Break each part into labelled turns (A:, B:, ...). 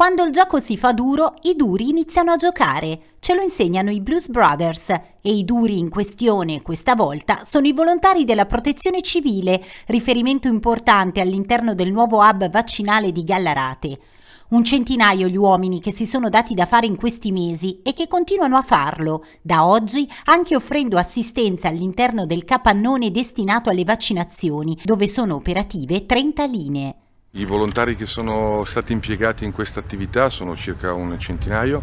A: Quando il gioco si fa duro, i duri iniziano a giocare. Ce lo insegnano i Blues Brothers e i duri in questione questa volta sono i volontari della protezione civile, riferimento importante all'interno del nuovo hub vaccinale di Gallarate. Un centinaio gli uomini che si sono dati da fare in questi mesi e che continuano a farlo, da oggi anche offrendo assistenza all'interno del capannone destinato alle vaccinazioni, dove sono operative 30 linee.
B: I volontari che sono stati impiegati in questa attività sono circa un centinaio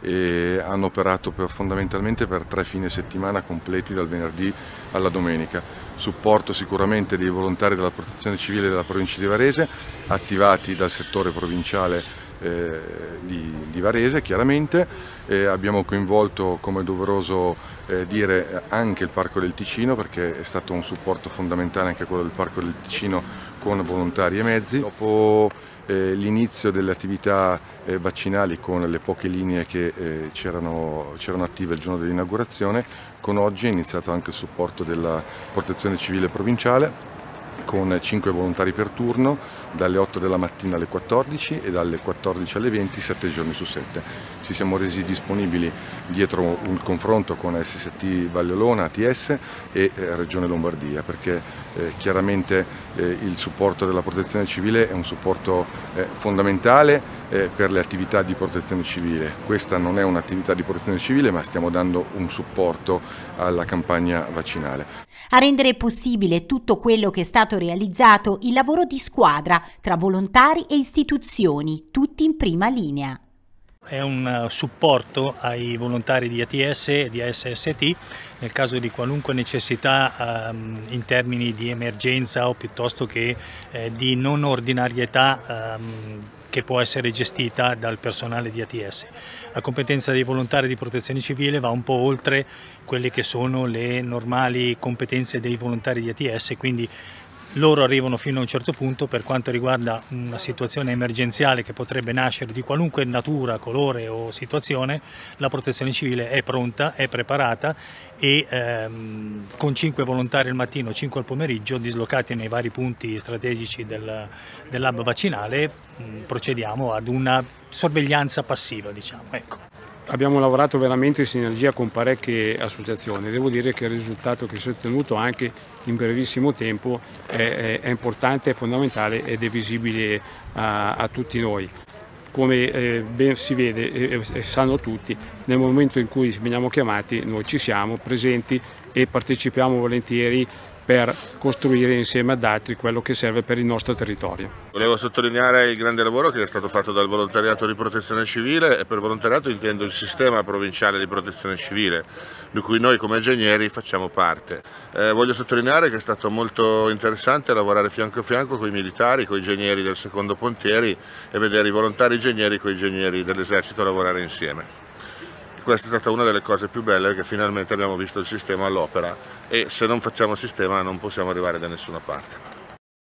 B: e hanno operato per, fondamentalmente per tre fine settimana completi dal venerdì alla domenica. Supporto sicuramente dei volontari della protezione civile della provincia di Varese, attivati dal settore provinciale eh, di, di, Varese chiaramente, eh, abbiamo coinvolto come doveroso eh, dire anche il Parco del Ticino perché è stato un supporto fondamentale anche quello del Parco del Ticino con volontari e mezzi. Dopo eh, l'inizio delle attività eh, vaccinali con le poche linee che eh, c'erano attive il giorno dell'inaugurazione, con oggi è iniziato anche il supporto della protezione civile provinciale con 5 volontari per turno dalle 8 della mattina alle 14 e dalle 14 alle 20 7 giorni su 7. Ci siamo resi disponibili dietro un confronto con SST Valle ATS e eh, Regione Lombardia perché eh, chiaramente eh, il supporto della protezione civile è un supporto eh, fondamentale per le attività di protezione civile. Questa non è un'attività di protezione civile ma stiamo dando un supporto alla campagna vaccinale.
A: A rendere possibile tutto quello che è stato realizzato il lavoro di squadra tra volontari e istituzioni, tutti in prima linea.
C: È un eh, supporto ai volontari di ATS e di ASST nel caso di qualunque necessità um, in termini di emergenza o piuttosto che eh, di non ordinarietà um, che può essere gestita dal personale di ATS. La competenza dei volontari di protezione civile va un po' oltre quelle che sono le normali competenze dei volontari di ATS, quindi loro arrivano fino a un certo punto per quanto riguarda una situazione emergenziale che potrebbe nascere di qualunque natura, colore o situazione, la protezione civile è pronta, è preparata e ehm, con 5 volontari al mattino, 5 al pomeriggio, dislocati nei vari punti strategici del, del lab vaccinale, mh, procediamo ad una sorveglianza passiva. Diciamo. Ecco.
D: Abbiamo lavorato veramente in sinergia con parecchie associazioni, devo dire che il risultato che si è ottenuto anche in brevissimo tempo è, è, importante, è fondamentale ed è visibile a, a tutti noi. Come eh, ben si vede e sanno tutti, nel momento in cui veniamo chiamati noi ci siamo presenti e partecipiamo volentieri per costruire insieme ad altri quello che serve per il nostro territorio.
E: Volevo sottolineare il grande lavoro che è stato fatto dal volontariato di protezione civile e per volontariato intendo il sistema provinciale di protezione civile di cui noi come ingegneri facciamo parte. Eh, voglio sottolineare che è stato molto interessante lavorare fianco a fianco con i militari, con i ingegneri del secondo Pontieri e vedere i volontari ingegneri con i ingegneri dell'esercito lavorare insieme questa è stata una delle cose più belle perché finalmente abbiamo visto il sistema all'opera e se non facciamo sistema non possiamo arrivare da nessuna parte.